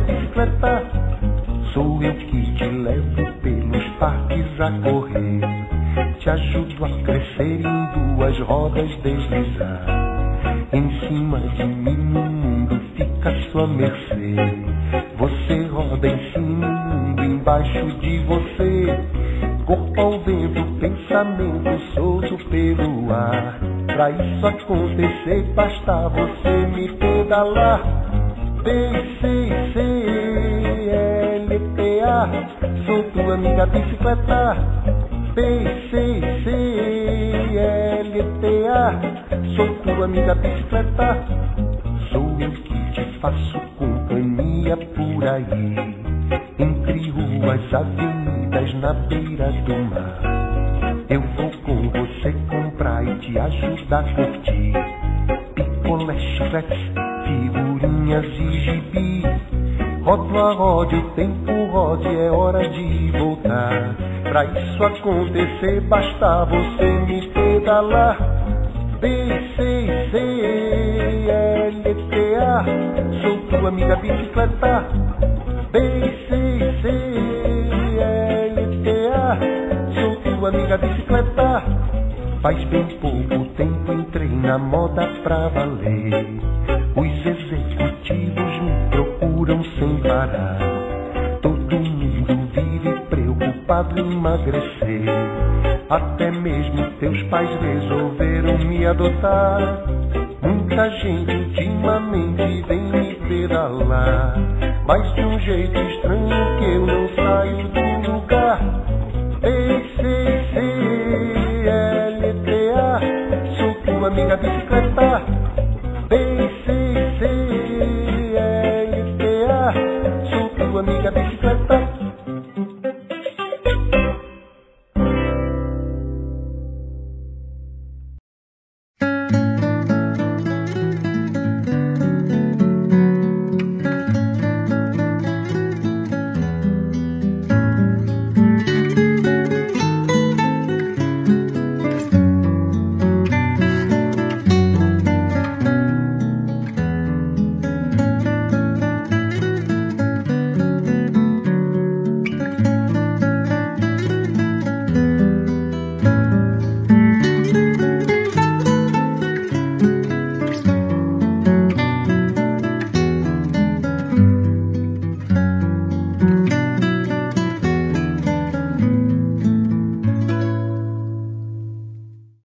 bicicleta. Sou eu que te levo pelos parques a correr. Te ajudo a crescer em duas rodas deslizar. Em cima de mim o mundo fica à sua mercê. Você roda em cima o mundo embaixo de você. Corpo ao vento, pensamento solto pelo ar. Pra isso acontecer, basta você me pedalar. B, C, C, L, P, A. Sou tua amiga bicicleta. PCCLTA. Sou tua amiga bicicleta. Sou eu que te faço companhia por aí. Entre ruas, avenidas, na beira do mar. Eu vou com você comprar e te ajudar a curtir. Picolé, chiclete, figurinhas e gibi. Rodo a roda, o tempo rode, é hora de voltar. Pra isso acontecer, basta você me pedalar. B, C, C, L, T, A. Sou tua amiga bicicleta. B, C, C, L, T, A. Sou tua amiga bicicleta. Faz bem pouco tempo entrei na moda pra valer. Os executivos me procuram sem parar. sabe emagrecer. Até mesmo teus pais resolveram me adotar. Muita gente ultimamente vem me pedalar. Mas de um jeito estranho que eu não saio do lugar. Ei, sei, sei, LTA, sou tua amiga bicicleta. Ei, sei, sei, LTA, sou tua amiga bicicleta.